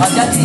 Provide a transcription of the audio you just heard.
आज़ादी